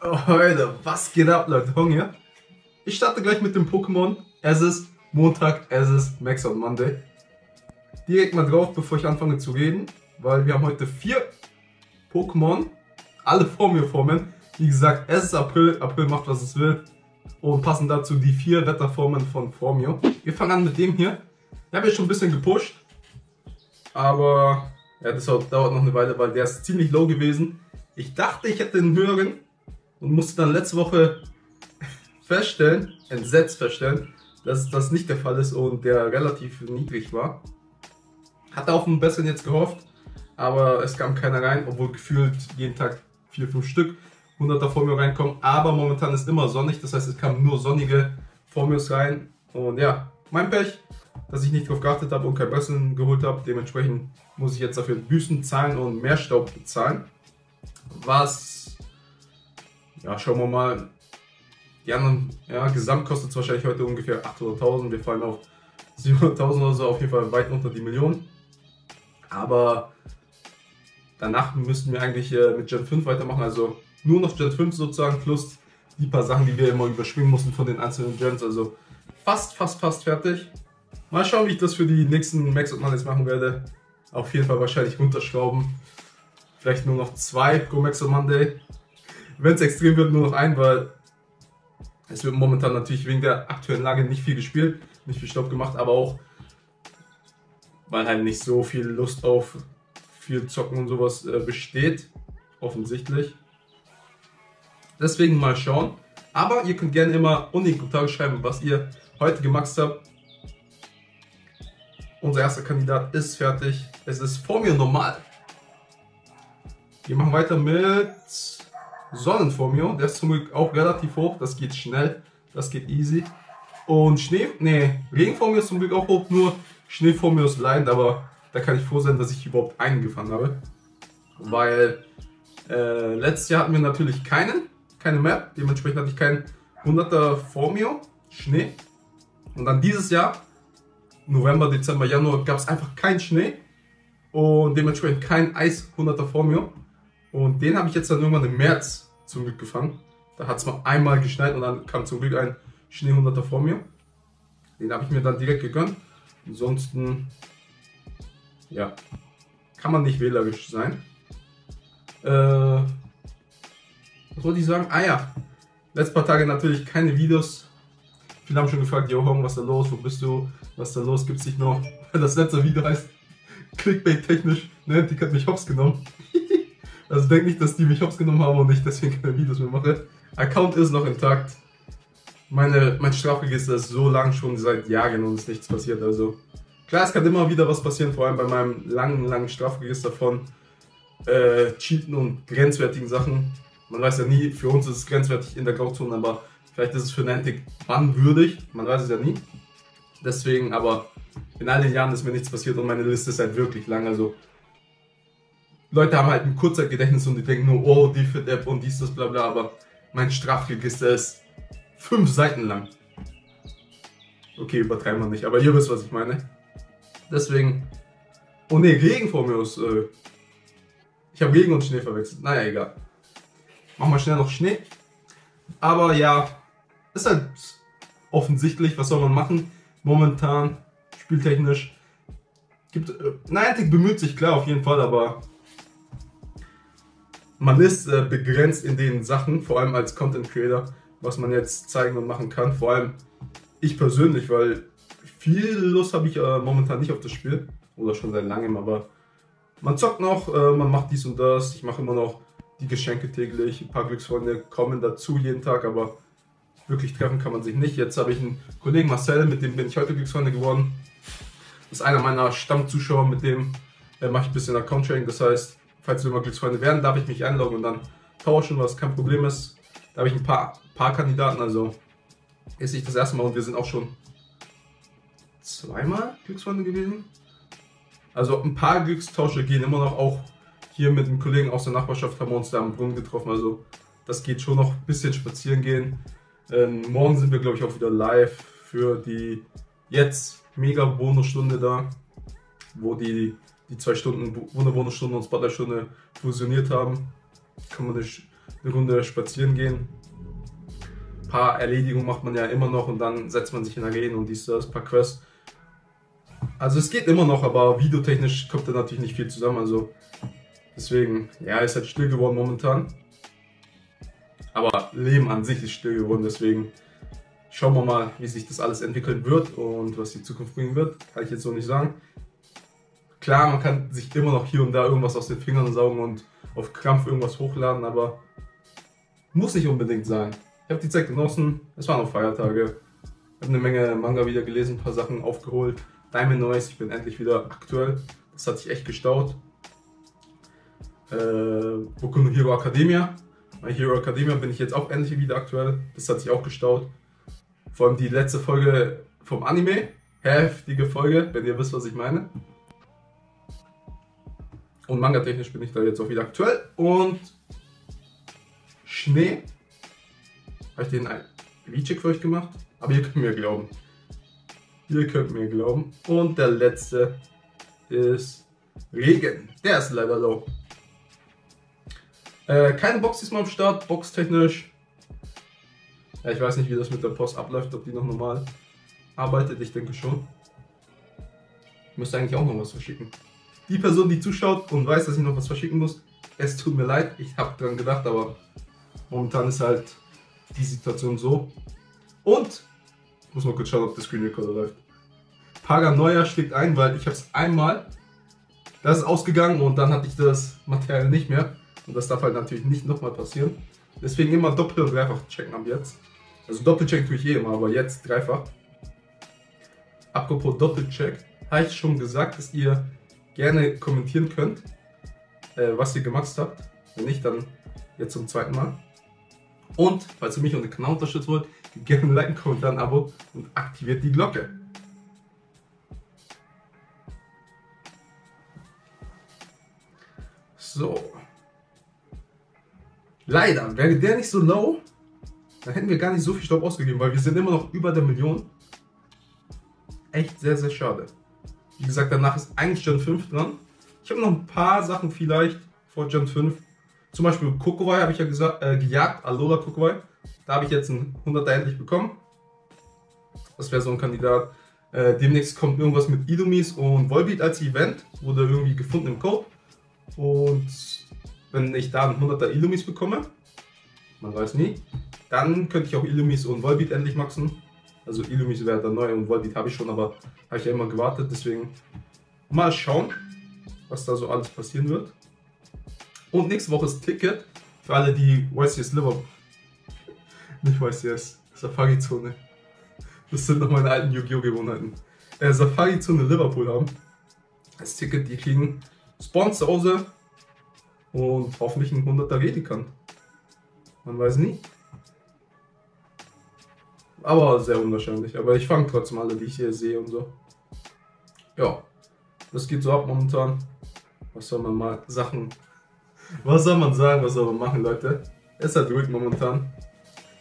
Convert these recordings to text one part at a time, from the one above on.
Oh, Leute, was geht ab, Leute? Hunger? Ich starte gleich mit dem Pokémon. Es ist Montag, es ist Max on Monday. Direkt mal drauf, bevor ich anfange zu reden, weil wir haben heute vier Pokémon, alle vor mir formen. Wie gesagt, es ist April, April macht was es will. Und passen dazu die vier Wetterformen von Formio. Wir fangen an mit dem hier. Ich habe ja schon ein bisschen gepusht. Aber ja, das dauert noch eine Weile, weil der ist ziemlich low gewesen. Ich dachte, ich hätte einen höheren und musste dann letzte Woche feststellen, entsetzt feststellen, dass das nicht der Fall ist und der relativ niedrig war. Hatte auf einen besseren jetzt gehofft, aber es kam keiner rein, obwohl gefühlt jeden Tag 4-5 Stück 100er vor mir reinkommen. Aber momentan ist immer sonnig, das heißt, es kamen nur sonnige Formios rein. Und ja, mein Pech, dass ich nicht drauf geachtet habe und kein besseren geholt habe. Dementsprechend muss ich jetzt dafür Büßen zahlen und mehr Staub bezahlen. Was, ja, schauen wir mal. Die anderen, ja, gesamt kostet es wahrscheinlich heute ungefähr 800.000. Wir fallen auf 700.000 oder so, auf jeden Fall weit unter die Million. Aber danach müssten wir eigentlich äh, mit Gen 5 weitermachen, also nur noch Gen 5 sozusagen, plus die paar Sachen, die wir immer überspringen mussten von den einzelnen Gens. Also fast, fast, fast fertig. Mal schauen, wie ich das für die nächsten Max und Mondays machen werde. Auf jeden Fall wahrscheinlich runterschrauben. Vielleicht nur noch zwei Go Max und Monday. Wenn es extrem wird, nur noch ein, weil es wird momentan natürlich wegen der aktuellen Lage nicht viel gespielt, nicht viel Stopp gemacht, aber auch weil halt nicht so viel Lust auf viel Zocken und sowas äh, besteht. Offensichtlich. Deswegen mal schauen. Aber ihr könnt gerne immer unten in die Kommentare schreiben, was ihr heute gemaxt habt. Unser erster Kandidat ist fertig. Es ist vor mir normal. Wir machen weiter mit Sonnenformio. Der ist zum Glück auch relativ hoch. Das geht schnell. Das geht easy. Und Schnee, nee, Regenformio ist zum Glück auch hoch. Nur Schneeformio ist leidend. Aber da kann ich froh sein, dass ich überhaupt einen gefangen habe. Weil äh, letztes Jahr hatten wir natürlich keinen. Keine Map. Dementsprechend hatte ich keinen 100er Formio. Schnee. Und dann dieses Jahr November, Dezember, Januar gab es einfach keinen Schnee und dementsprechend kein Eis 100er vor mir. Und den habe ich jetzt dann irgendwann im März zum Glück gefangen. Da hat es mal einmal geschneit und dann kam zum Glück ein Schnee 100er vor mir. Den habe ich mir dann direkt gegönnt. Ansonsten, ja, kann man nicht wählerisch sein. Äh, was wollte ich sagen? Ah ja, letzte paar Tage natürlich keine Videos Viele haben schon gefragt, yo, Hong, was ist da los? Wo bist du? Was ist da los? Gibt's dich noch? Das letzte Video heißt Clickbait-technisch, ne? Die hat mich hops genommen. Also denk nicht, dass die mich hops genommen haben und ich deswegen keine Videos mehr mache. Account ist noch intakt. Meine, mein Strafregister ist so lang schon seit Jahren und ist nichts passiert. Also klar, es kann immer wieder was passieren, vor allem bei meinem langen, langen Strafregister von äh, Cheaten und grenzwertigen Sachen. Man weiß ja nie, für uns ist es grenzwertig in der Grauzone, aber Vielleicht ist es für Niantic würdig, man weiß es ja nie. Deswegen, aber in all den Jahren ist mir nichts passiert und meine Liste ist halt wirklich lang. Also Leute haben halt ein kurzer Gedächtnis und die denken nur, oh, die Fit-App und dies, das, bla bla, aber mein Strafregister ist fünf Seiten lang. Okay, übertreiben wir nicht, aber ihr wisst, was ich meine. Deswegen. Oh ne, Regen vor mir aus. Äh, ich habe Regen und Schnee verwechselt. Naja, egal. Machen wir schnell noch Schnee. Aber ja, ist halt offensichtlich, was soll man machen? Momentan, spieltechnisch. Gibt, äh, Niantic bemüht sich klar auf jeden Fall, aber man ist äh, begrenzt in den Sachen, vor allem als Content Creator, was man jetzt zeigen und machen kann. Vor allem ich persönlich, weil viel Lust habe ich äh, momentan nicht auf das Spiel. Oder schon seit langem, aber man zockt noch, äh, man macht dies und das. Ich mache immer noch die Geschenke täglich. Ein paar Glücksfreunde kommen dazu jeden Tag, aber wirklich treffen kann man sich nicht. Jetzt habe ich einen Kollegen Marcel, mit dem bin ich heute Glücksfreunde geworden. Das ist einer meiner Stammzuschauer, mit dem äh, mache ich ein bisschen Account-Sharing. Das heißt, falls wir mal Glücksfreunde werden, darf ich mich einloggen und dann tauschen, was kein Problem ist. Da habe ich ein paar, paar Kandidaten, also ist nicht das erste Mal und wir sind auch schon zweimal Glücksfreunde gewesen. Also ein paar Glückstausche gehen immer noch auch hier mit einem Kollegen aus der Nachbarschaft haben wir uns da am Brunnen getroffen. Also das geht schon noch ein bisschen spazieren gehen. Ähm, morgen sind wir, glaube ich, auch wieder live für die jetzt mega Bonusstunde da, wo die, die zwei Stunden Wunder Bonusstunde und Spotlight-Stunde fusioniert haben. Kann man eine Runde spazieren gehen. Ein paar Erledigungen macht man ja immer noch und dann setzt man sich in Arenen und dies, das, ein paar Quests. Also es geht immer noch, aber videotechnisch kommt da natürlich nicht viel zusammen. Also deswegen, ja, ist halt still geworden momentan. Aber Leben an sich ist still geworden, deswegen schauen wir mal, wie sich das alles entwickeln wird und was die Zukunft bringen wird. Kann ich jetzt so nicht sagen. Klar, man kann sich immer noch hier und da irgendwas aus den Fingern saugen und auf Krampf irgendwas hochladen, aber muss nicht unbedingt sein. Ich habe die Zeit genossen, es waren auch Feiertage. Ich habe eine Menge Manga wieder gelesen, ein paar Sachen aufgeholt. Diamond Noise, ich bin endlich wieder aktuell. Das hat sich echt gestaut. Äh, Boku no Hero Academia. My Hero Academia bin ich jetzt auch endlich wieder aktuell. Das hat sich auch gestaut. Vor allem die letzte Folge vom Anime. Heftige Folge, wenn ihr wisst, was ich meine. Und manga-technisch bin ich da jetzt auch wieder aktuell. Und Schnee. Habe ich den Recheck für euch gemacht. Aber ihr könnt mir glauben. Ihr könnt mir glauben. Und der letzte ist Regen. Der ist leider low. Äh, keine Box diesmal am Start, boxtechnisch. Ja, ich weiß nicht, wie das mit der Post abläuft, ob die noch normal arbeitet. Ich denke schon. Ich müsste eigentlich auch noch was verschicken. Die Person, die zuschaut und weiß, dass ich noch was verschicken muss, es tut mir leid. Ich habe dran gedacht, aber momentan ist halt die Situation so. Und ich muss mal kurz schauen, ob der Screen Recorder läuft. Paranoia schlägt ein, weil ich habe es einmal, das ist ausgegangen und dann hatte ich das Material nicht mehr. Und das darf halt natürlich nicht nochmal passieren. Deswegen immer doppelt und dreifach checken ab jetzt. Also Doppelcheck tue ich eh immer, aber jetzt dreifach. Apropos Doppelcheck, habe ich schon gesagt, dass ihr gerne kommentieren könnt, äh, was ihr gemacht habt. Wenn nicht, dann jetzt zum zweiten Mal. Und falls ihr mich und den Kanal unterstützen wollt, gerne ein Like, einen Kommentar, ein Abo und aktiviert die Glocke. So. Leider, wäre der nicht so low, dann hätten wir gar nicht so viel Staub ausgegeben, weil wir sind immer noch über der Million. Echt sehr, sehr schade. Wie gesagt, danach ist eigentlich Gen 5 dran. Ich habe noch ein paar Sachen vielleicht vor Gen 5. Zum Beispiel Kokowai habe ich ja gesagt, äh, gejagt, Alola Kokowai. Da habe ich jetzt einen 100er endlich bekommen. Das wäre so ein Kandidat. Äh, demnächst kommt irgendwas mit Illumis und Volbeat als Event. Wurde irgendwie gefunden im Code. Und wenn ich da einen 100er Illumis bekomme, man weiß nie, dann könnte ich auch Illumis und Volbeat endlich maxen. Also Illumis wäre dann neu und Volbeat habe ich schon, aber habe ich ja immer gewartet. Deswegen mal schauen, was da so alles passieren wird. Und nächste Woche ist Ticket für alle, die YCS Liverpool. Nicht YCS, Safari Zone. Das sind noch meine alten Yu-Gi-Oh! Gewohnheiten. Äh, Safari Zone Liverpool haben. Als Ticket, die kriegen Hause und hoffentlich ein 100er Redikan. Man weiß nie. Aber sehr unwahrscheinlich. Aber ich fange trotzdem alle, die ich hier sehe und so. Ja, das geht so ab momentan. Was soll man mal Sachen. Was soll man sagen, was soll man machen, Leute? Es ist halt ruhig momentan.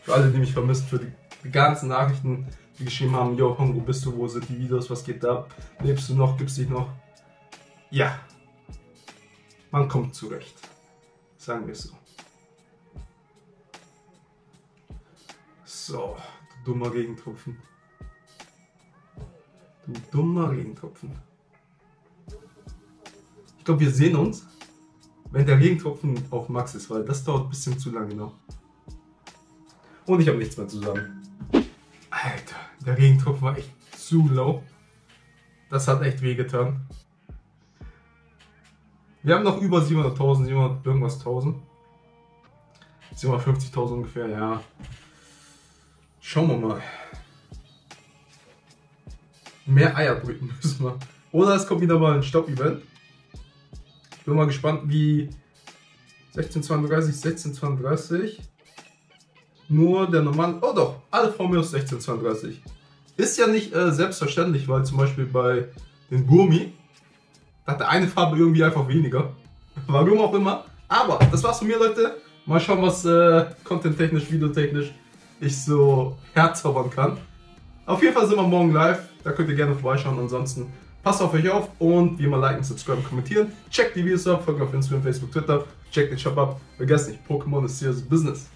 Für alle, die mich vermissen, für die, die ganzen Nachrichten, die geschrieben haben, yo, Hong, wo bist du, wo sind die Videos, was geht da? Lebst du noch, gibt's dich noch? Ja, man kommt zurecht. Sagen wir es so. So, dummer Regentropfen. Du dummer Regentropfen. Ich glaube, wir sehen uns, wenn der Regentropfen auf Max ist, weil das dauert ein bisschen zu lange noch. Und ich habe nichts mehr zu sagen. Alter, der Regentropfen war echt zu low. Das hat echt wehgetan. Wir haben noch über 700.000, 700 irgendwas 1000. 750.000 ungefähr, ja. Schauen wir mal. Mehr Eier brüten müssen wir. Oder es kommt wieder mal ein Stopp-Event. Bin mal gespannt, wie 1632, 1632. Nur der normale. Oh doch, alle mir aus 1632. Ist ja nicht äh, selbstverständlich, weil zum Beispiel bei den Burmi der eine Farbe irgendwie einfach weniger. Warum auch immer. Aber das war's von mir, Leute. Mal schauen, was äh, content-technisch, videotechnisch ich so herzaubern kann. Auf jeden Fall sind wir morgen live, da könnt ihr gerne vorbeischauen. Ansonsten passt auf euch auf und wie immer liken, subscriben, kommentieren. Checkt die Videos ab, folgt auf Instagram, Facebook, Twitter. Check den Shop ab. Vergesst nicht, Pokémon ist serious Business.